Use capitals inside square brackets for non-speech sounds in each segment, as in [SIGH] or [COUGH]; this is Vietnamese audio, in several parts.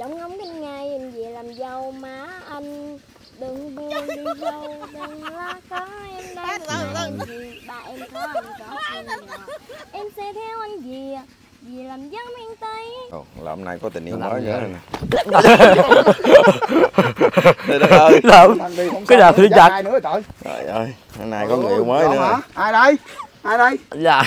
Trong ngóng đến ngày em về làm dâu má anh. Đừng buồn đi dâu, đừng lo có em đang làm gì Ba em có anh có gì Em sẽ theo anh về Về làm dâu miền Tây. Ồ, là hôm nay có tình yêu Làm mới nữa nè. Trời ơi [LAUGHS] Cái nào thứ chặt? ai nữa trời. Trời ơi Hôm nay có người yêu mới nữa. ai đây? Ai đây? Dạ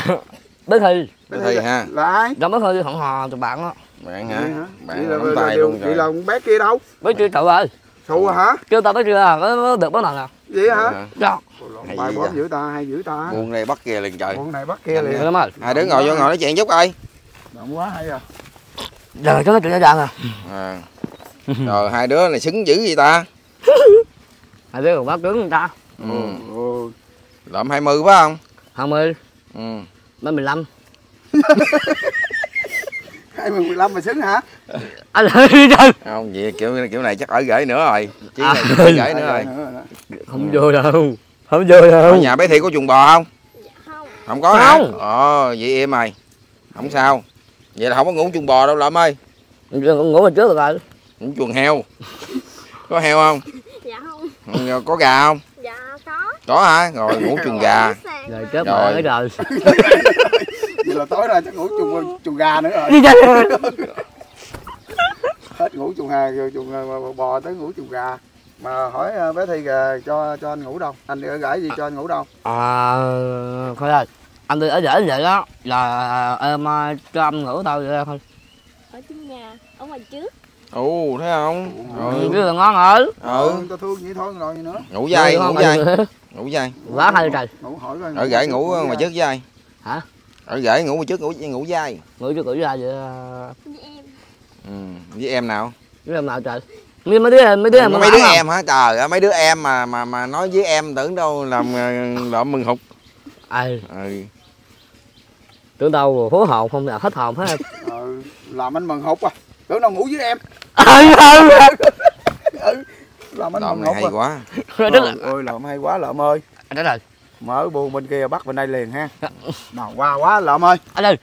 Bé Thi Bé Thi ha là ai? Đó bé Thi hẳn hò tụi bạn á Bạn Vậy hả? Vậy Bạn là, là, là, luôn vậy là rồi con bé kia đâu? Bé chưa cậu ơi. Thù hả? Kêu tao bé chưa à? Mới mới được bắt đầu nè vậy hả? Hả? Dạ. Hay bài bóp dữ ta hay dữ ta. Buông đây bắt kia liền trời. Con này bắt kia liền. Được lắm ơi Hai đứa ngồi vô ngồi nói chuyện chút coi. Động quá hay à. Giờ cho cái chuyện ra dạng à? À. Rồi hai đứa này xứng dữ gì ta. Hai đứa còn bác cứng người ta. Ừ. Lộm 20 phải không 20 ừ. Mấy 15 hai mươi. Mười lăm [LAUGHS] mà xứng hả? Anh ơi trời? Không vậy kiểu kiểu này chắc ở gửi nữa rồi. Chứ À. này ở gửi nữa rồi. Không vô đâu. Không vô Ở đâu nhà bé Thi có chuồng bò không? Dạ không. Không có hả? Không. Ồ vậy em mày. Không sao. Vậy là không có ngủ chuồng bò đâu Lộm ơi. Ngủ hồi trước rồi. Ngủ chuồng heo. Có heo không? Dạ không. Ừ, Có gà không? Dạ có. Có hả? Rồi ngủ chuồng gà. Sàn Rồi chết Rồi. mẹ rồi [LAUGHS] [LAUGHS] vậy là tối ra chắc ngủ chung chung gà nữa rồi. [LAUGHS] [LAUGHS] Hết ngủ chung hà rồi chung ờ, bò tới ngủ chung gà. Mà hỏi ờ, bé thi kìa cho cho anh ngủ đâu? Anh ở gửi gì cho anh ngủ đâu? À Thôi ơi Anh đi ở rể vậy đó Là em ờ, cho anh ngủ tao vậy thôi. Ở trong nhà Ở ngoài trước. Ồ thấy không? Ừ. Ừ. Biết là ngon rồi. Ừ. Tao thương vậy thôi rồi gì nữa? Ngủ dai ngủ dai Ngủ dai. Quá hay trời ngủ hỏi coi. Ở gãy ngủ ngoài trước dai Hả? Ở gãy ngủ trước ngủ ngủ dai. Ngủ chưa ngủ ra vậy à, với em. Ừ. Với em nào? Với em nào trời? Mấy mấy đứa mấy đứa em mấy đứa em hả? Trời ơi mấy đứa em mà mà mà nói với em tưởng đâu làm lộn mừng hụt. Ai ừ. tưởng đâu hố hồn không là hết hồn hết. [LAUGHS] Ừ, làm anh mừng hụt à. Tưởng đâu ngủ với em. Làm anh lộn mừng hụt hay à. quá. Rồi đó là ôi lợm hay quá lợm ơi. Anh đó rồi mở buôn bên kia bắt bên đây liền ha. Nào qua quá lợm ơi. Anh ơi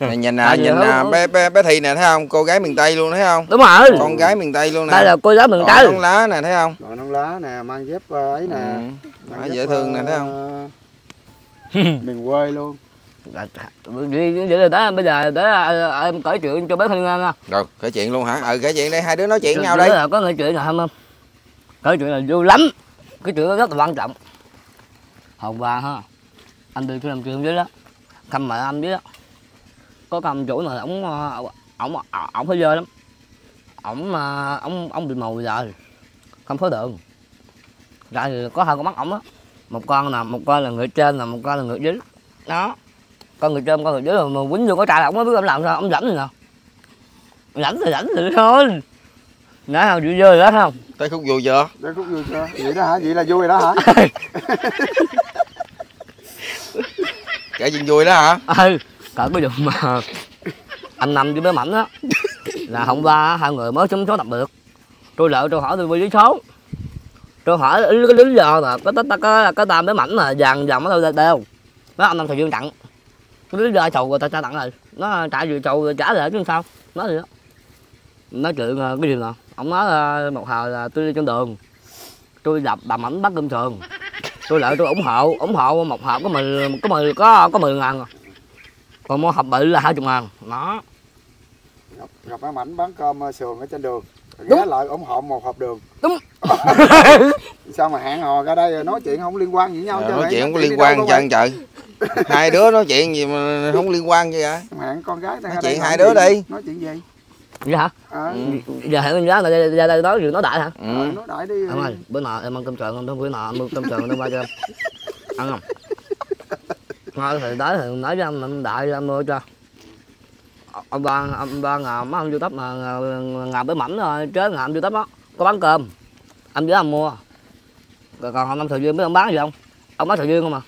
này, nhìn nè À, nhìn nè hả? bé bé bé thi nè thấy không? Cô gái miền tây luôn thấy không? Đúng rồi. Con gái miền tây luôn nè. Đây là cô giáo miền tây. nón lá nè thấy không? Rồi nón lá nè mang dép ờ, ấy nè. Ừ. dễ thương nè thấy không? ờ, [LAUGHS] miền quê luôn. Đi vậy là đó bây giờ để à, em kể chuyện cho bé Thanh nghe nha. Rồi kể chuyện luôn hả? Ừ kể chuyện đây hai đứa nói chuyện với nhau Đứa đây là có nghe chuyện nào không không kể chuyện là vui lắm. Cái chuyện đó rất là quan trọng hôm qua ha. Anh đi cái làm chuyện dưới đó. Thăm mẹ anh dưới đó có cầm chủ này ổng ờ, ổng ổng phải dơ lắm. Ổng ờ, ổng ổng bị mù rồi không thấy đường ra thì có hai con mắt ổng á. Một con là một con là người trên là một con là người dưới. Đó. Con người trên con người dưới là mà quýnh vô có trai ổng mới biết ổng làm sao. Ổng rảnh rồi nè. Rảnh thì rảnh thì thôi. Nãy nào chịu dơ đó không? Tới khúc vui chưa? Để khúc vui chưa? Vậy đó hả? Vậy là vui rồi đó hả [LAUGHS] [LAUGHS] kể chuyện vui đó hả? Ừ cỡ cái vụ mà anh năm với bé mảnh á là hôm qua hai người mới trúng số đặc biệt tôi lợi tôi hỏi tôi với số. Tôi hỏi cái lý do là có tất có có tam bé mảnh mà vàng vàng nó đâu đều nó anh năm thời dương tặng. Cái lý do chầu người ta trả tặng rồi. Nó trả gì chầu rồi trả lại chứ sao? Nói gì đó. Nói chuyện ờ, cái gì nào, ông nói ờ, một hồi là tôi đi trên đường. Tôi đập bà mảnh bắt cơm thường tôi lại tôi ủng hộ ủng hộ một hộp có mười có mười có có mười ngàn à. còn một hộp bự là hai chục ngàn. Đó. Gặp, gặp em ảnh bán cơm ờ, sườn ở trên đường. Ghé lại ủng hộ một hộp đường. Đúng. [LAUGHS] sao mà hẹn hò ra đây nói chuyện không liên quan gì nhau Ờ, chứ nói chuyện không có liên quan trơn trời. Hai đứa nói chuyện gì mà không liên quan gì vậy? Mà. hẹn con gái ta Nói chuyện hai đứa đi. nói chuyện gì vậy hả? À, giờ hẹn gái là ra đây nói chuyện nói đại hả? Ừ. nói đại đi. Ông ơi bữa nào em ăn cơm trường không? Bữa em mua cơm trường đem qua cho em. [LAUGHS] Ăn không? Thôi thì tới thì nói với em đại em mua cho. Ông ba ông ba ngà mấy ông youtube mà ngà, ngà với mảnh rồi chế ngà ông youtube đó có bán cơm. Anh với em mua. Rồi còn ông thời dương biết ông bán gì không? Ông bán thời dương không à?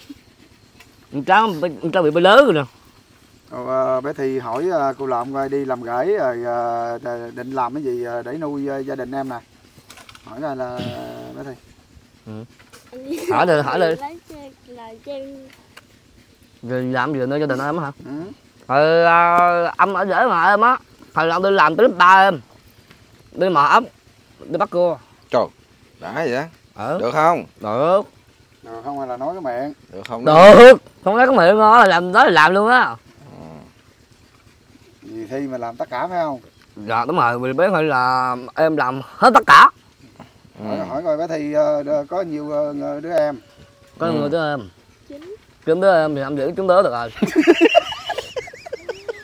Ông tráng ông tráng bị bê lớn rồi nè Rồi, ờ, bé thì hỏi ờ, cô lợm coi đi làm rể rồi ờ, đ- định làm cái gì ờ, để nuôi ờ, gia đình em nè. Hỏi là là bé thì [LAUGHS] Hỏi đi, hỏi là cho em rồi làm gì nữa cho đình em hả? Ừ. rồi à, ông ở rể mà em á. Thời ông đi làm tới lớp ba em. Đi mò ốc đi bắt cua. Đã vậy á? Ờ. Được không? Được. Được không hay là nói cái miệng? Được không? Được. Không lấy cái miệng đó là làm đó là làm luôn á thi mà làm tất cả phải không? dạ đúng rồi vì bé hơi là em làm hết tất cả ừ. Hỏi, hỏi coi bé Thi ờ, có nhiều ờ, đứa em có Ừ. người đứa em Chín. đứa em thì em giữ chúng đứa được rồi [LAUGHS]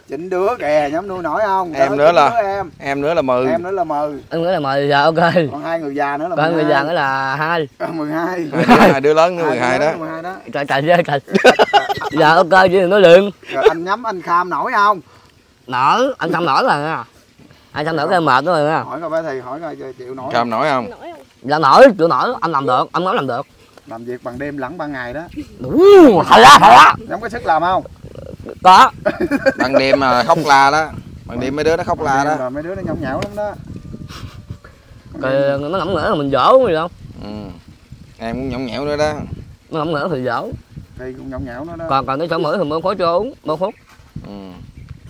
Chín đứa kìa, nhóm nuôi nổi không? Em nữa là- em em nữa là mười Em nữa là 10 em nghĩ là mời giờ ok Còn hai người già nữa là còn người 12. già nữa là hai [LAUGHS] 12 hai đứa, hai đứa lớn nữa mười hai đó 12 đó trời trời trời trời dạ ok chứ nói liền Rồi anh nhắm anh kham nổi không? Nở anh xăm nở rồi nha anh xăm nở cái em mệt nữa rồi nha Hỏi coi bé Thi, hỏi coi chịu- nổi cam nổi không? nổi không? Dạ nổi chịu nổi anh làm được anh nói làm được. Làm việc bằng đêm lẫn ban ngày đó. Ú, hay á hay á. Nhóm có sức làm không? có. [LAUGHS] Ban đêm mà khóc la đó. Ban đêm mấy đứa nó khóc la đó. mấy đứa nó nhõng nhẽo lắm đó. Rồi nó ngẫm nghĩ là mình dỗ gì không? Ừ. em cũng nhõng nhẽo nữa đó. Nó ngẫm nghĩ thì dỗ. Thi cũng nhõng nhẽo nữa đó. Còn còn cái chỗ mũi thì mới phối cho uống mới phút ừ.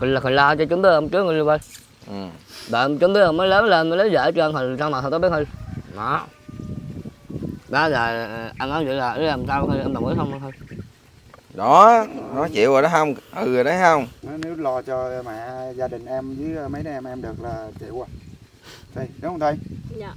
Thì là thì la cho chúng tôi hôm trước người đi Ừ. đợi chúng tôi mới lớn lên mới lấy vợ trơn thì sao mà thôi tới biết thôi đó. Đó là ờ, anh nói vậy là làm sao thôi em đồng ý không thôi đó nó chịu rồi đó không? Ừ rồi đấy không? Nếu lo cho mẹ gia đình em với mấy đứa em em được là chịu à Thi, đúng không Thi? dạ